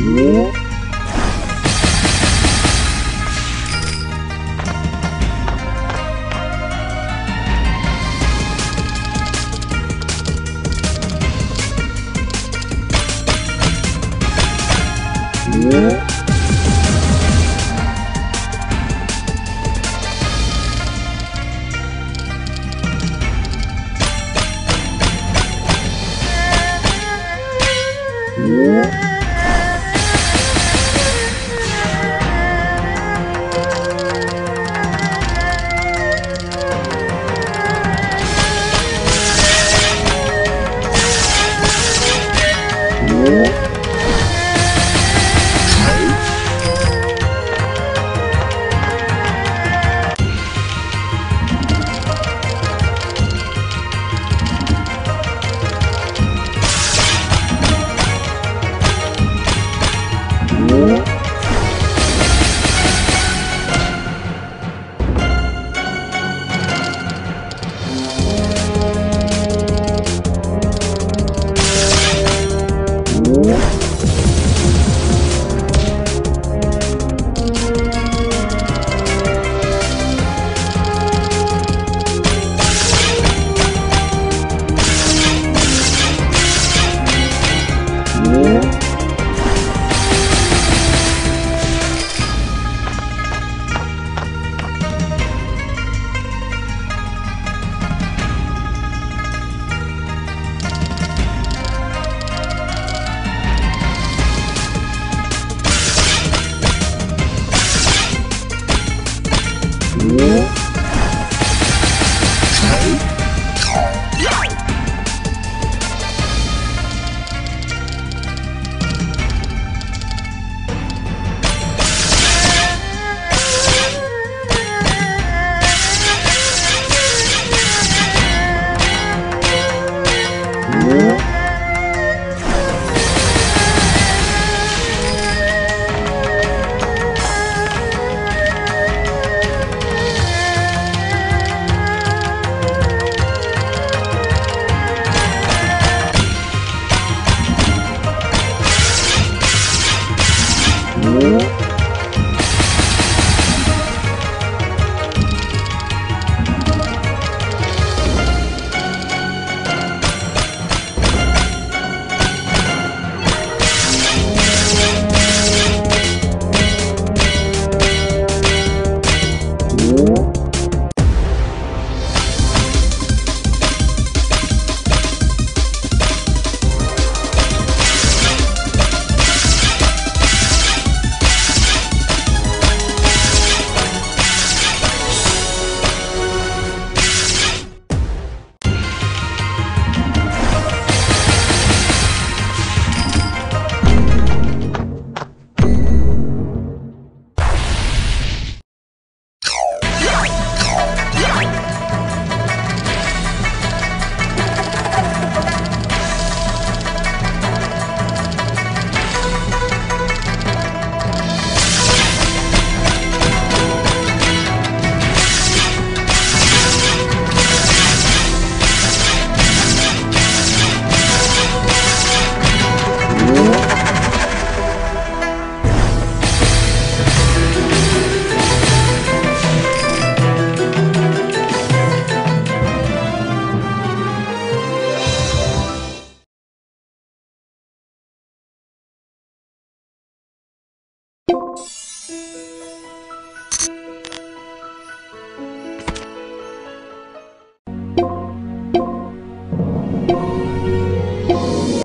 Yeah. Two. 五